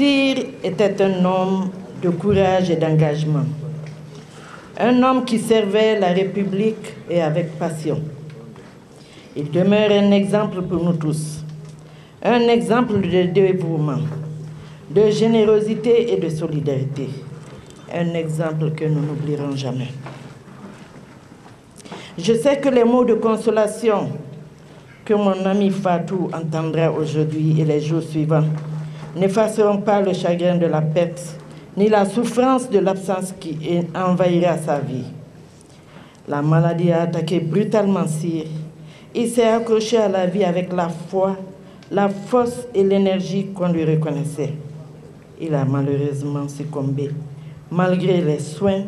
Cyr était un homme de courage et d'engagement. Un homme qui servait la République et avec passion. Il demeure un exemple pour nous tous. Un exemple de dévouement, de générosité et de solidarité. Un exemple que nous n'oublierons jamais. Je sais que les mots de consolation que mon ami Fatou entendra aujourd'hui et les jours suivants n'effaceront pas le chagrin de la perte ni la souffrance de l'absence qui envahira sa vie. La maladie a attaqué brutalement Cyr. Il s'est accroché à la vie avec la foi, la force et l'énergie qu'on lui reconnaissait. Il a malheureusement succombé, malgré les soins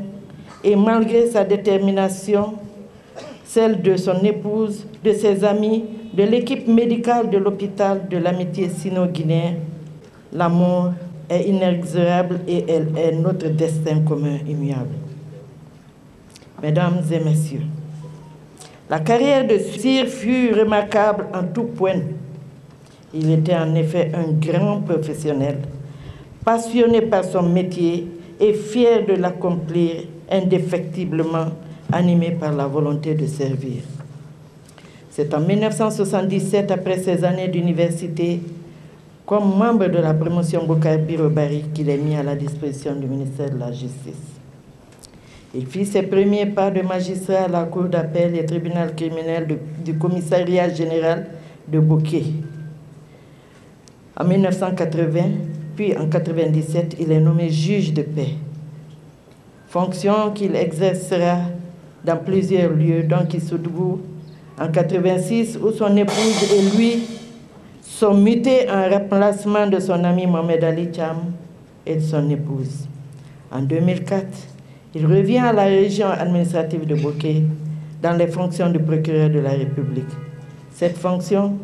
et malgré sa détermination, celle de son épouse, de ses amis, de l'équipe médicale de l'hôpital de l'amitié sino-guinéen. L'amour est inexorable et elle est notre destin commun immuable. Mesdames et messieurs, la carrière de Cyr fut remarquable en tout point. Il était en effet un grand professionnel, passionné par son métier et fier de l'accomplir indéfectiblement, animé par la volonté de servir. C'est en 1977, après ses années d'université, comme membre de la promotion Bokar Birobari, qu'il est mis à la disposition du ministère de la Justice. Il fit ses premiers pas de magistrat à la Cour d'appel et tribunal criminel du commissariat général de Bokeh. En 1980, puis en 1997, il est nommé juge de paix, fonction qu'il exercera dans plusieurs lieux, dont Kissoudou en 1986, où son épouse et lui sont mutés en remplacement de son ami Mohamed Ali Cham et de son épouse. En 2004, il revient à la région administrative de Bokeh dans les fonctions de procureur de la République. Cette fonction,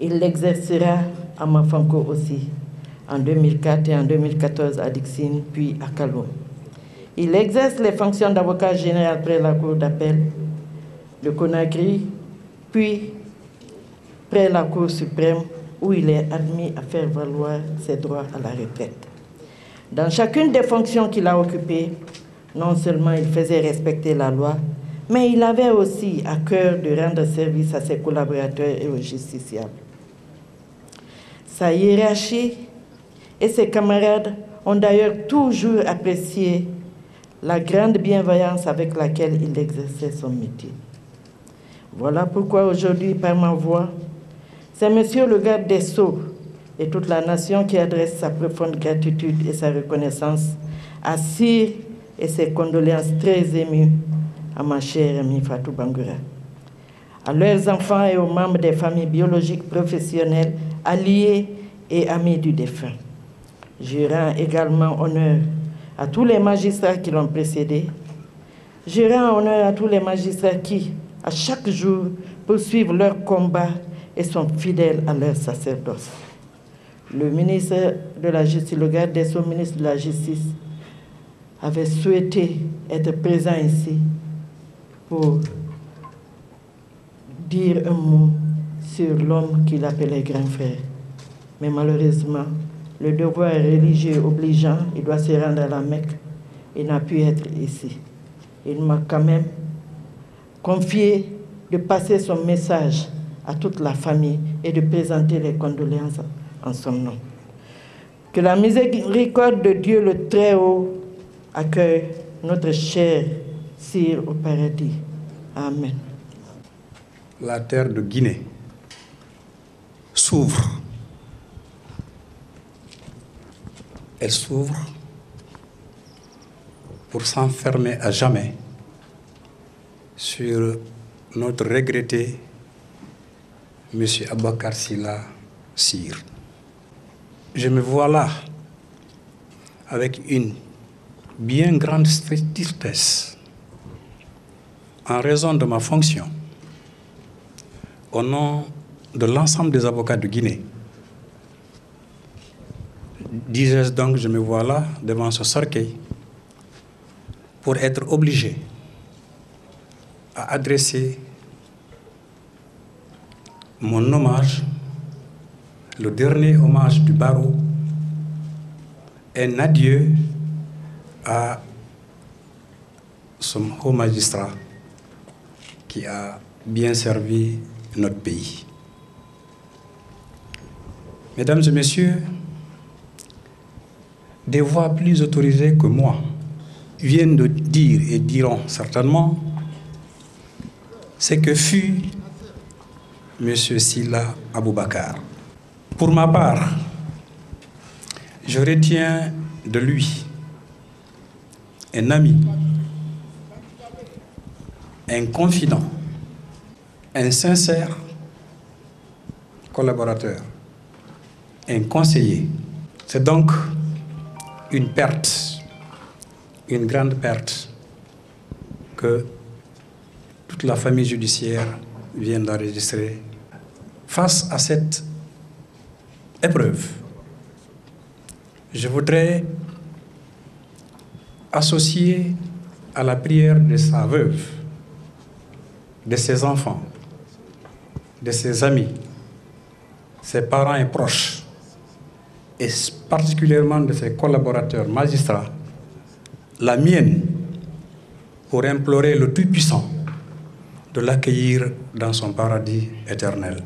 il l'exercera à Mafanko aussi, en 2004 et en 2014 à Dixine, puis à Kalo. Il exerce les fonctions d'avocat général près la Cour d'appel de Conakry, puis près la Cour suprême, où il est admis à faire valoir ses droits à la retraite. Dans chacune des fonctions qu'il a occupées, non seulement il faisait respecter la loi, mais il avait aussi à cœur de rendre service à ses collaborateurs et aux justiciables. Sa hiérarchie et ses camarades ont d'ailleurs toujours apprécié la grande bienveillance avec laquelle il exerçait son métier. Voilà pourquoi aujourd'hui, par ma voix, c'est Monsieur le garde des Sceaux et toute la nation qui adresse sa profonde gratitude et sa reconnaissance à Cyr et ses condoléances très émues à ma chère amie Fatou Bangoura, à leurs enfants et aux membres des familles biologiques professionnelles, alliés et amis du défunt. Je rends également honneur à tous les magistrats qui l'ont précédé. Je rends honneur à tous les magistrats qui, à chaque jour, poursuivent leur combat et sont fidèles à leur sacerdoce. Le ministre de la Justice, le garde des Sceaux, ministre de la Justice, avait souhaité être présent ici pour dire un mot sur l'homme qu'il appelait grand frère. Mais malheureusement, le devoir religieux obligeant, il doit se rendre à la Mecque. Il n'a pu être ici. Il m'a quand même confié de passer son message à toute la famille et de présenter les condoléances en son nom. Que la miséricorde de Dieu le Très-Haut accueille notre cher Sire au paradis. Amen. La terre de Guinée s'ouvre. Elle s'ouvre pour s'enfermer à jamais sur notre regretté M. Abakar Silla Sir. Je me vois là avec une bien grande tristesse en raison de ma fonction au nom de l'ensemble des avocats de Guinée. Disais donc, je me vois là devant ce cercueil pour être obligé à adresser mon hommage, le dernier hommage du barreau un adieu à son haut magistrat qui a bien servi notre pays. Mesdames et messieurs, des voix plus autorisées que moi viennent de dire et diront certainement ce que fut M. Silla Aboubakar. Pour ma part, je retiens de lui un ami, un confident, un sincère collaborateur, un conseiller. C'est donc une perte, une grande perte que toute la famille judiciaire vient d'enregistrer face à cette épreuve. Je voudrais associer à la prière de sa veuve, de ses enfants, de ses amis, ses parents et proches, et particulièrement de ses collaborateurs magistrats, la mienne, pour implorer le Tout-Puissant de l'accueillir dans son paradis éternel.